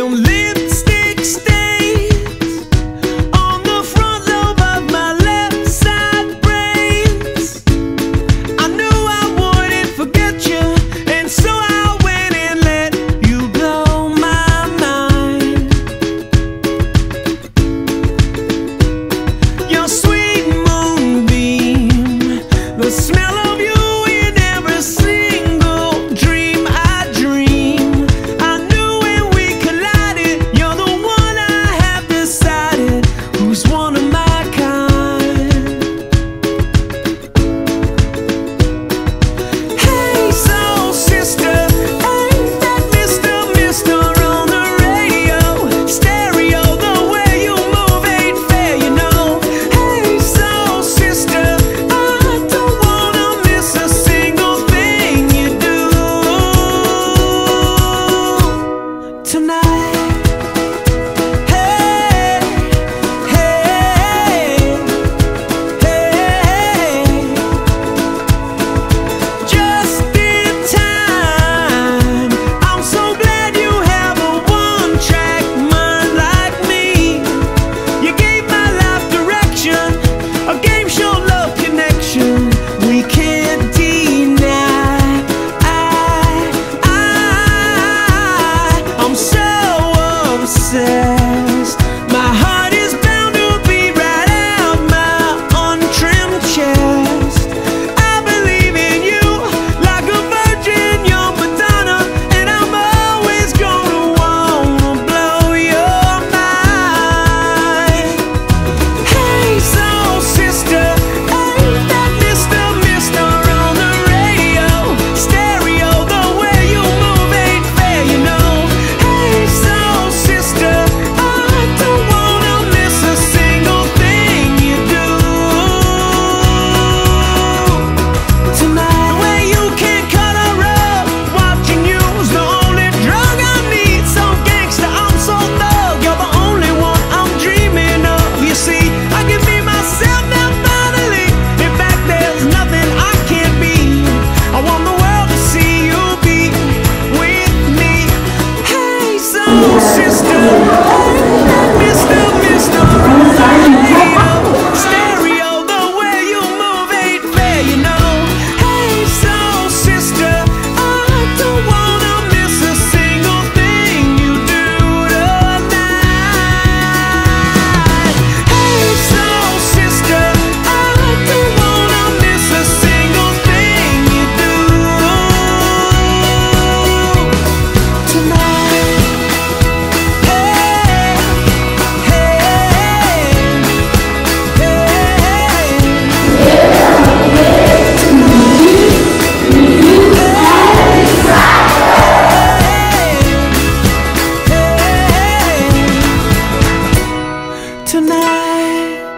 um. leave sky